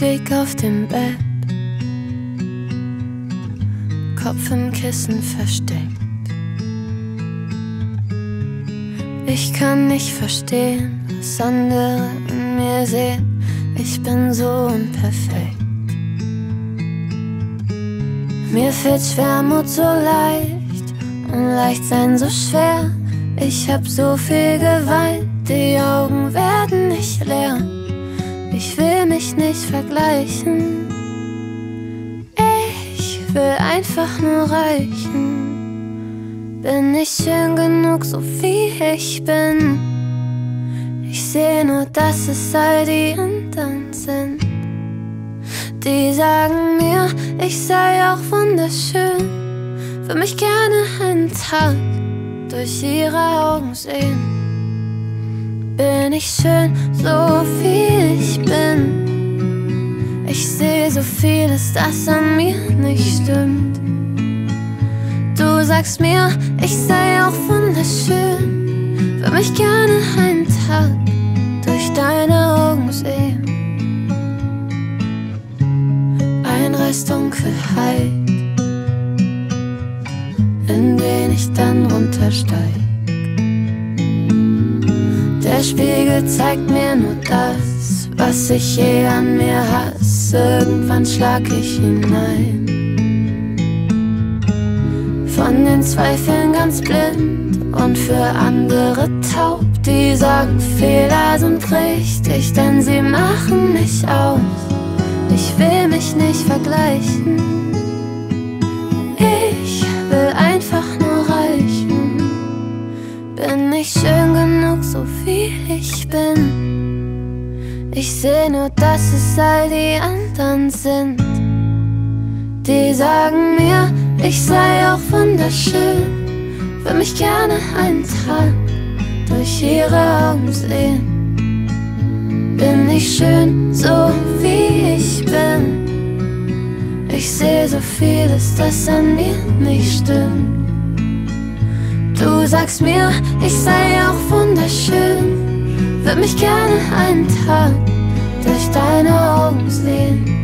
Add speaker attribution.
Speaker 1: lieg auf dem Bett, Kopf im Kissen versteckt. Ich kann nicht verstehen, was andere in mir sehen. Ich bin so unperfekt. Mir fällt Schwermut so leicht und Leichtsein so schwer. Ich hab so viel geweint, die Augen werden nicht leer. Mich nicht vergleichen. Ich will einfach nur reichen. Bin ich schön genug, so wie ich bin? Ich sehe nur, dass es all die anderen sind. Die sagen mir, ich sei auch wunderschön. Für mich gerne einen Tag durch ihre Augen sehen. Bin ich schön, so wie ich bin. So vieles, das an mir nicht stimmt. Du sagst mir, ich sei auch wunderschön. Für mich gerne einen Tag durch deine Augen sehen. Rest Dunkelheit, in den ich dann runtersteig. Der Spiegel zeigt mir nur das, was ich je an mir hasse. Irgendwann schlag ich hinein. Von den Zweifeln ganz blind und für andere taub. Die sagen, Fehler sind richtig, denn sie machen mich aus. Ich will mich nicht vergleichen. Ich seh nur, dass es all die anderen sind. Die sagen mir, ich sei auch wunderschön. Will mich gerne einen Tag durch ihre Augen sehen. Bin ich schön, so wie ich bin? Ich sehe so vieles, das an mir nicht stimmt. Du sagst mir, ich sei auch wunderschön. Würde mich gerne einen Tag durch deine Augen sehen.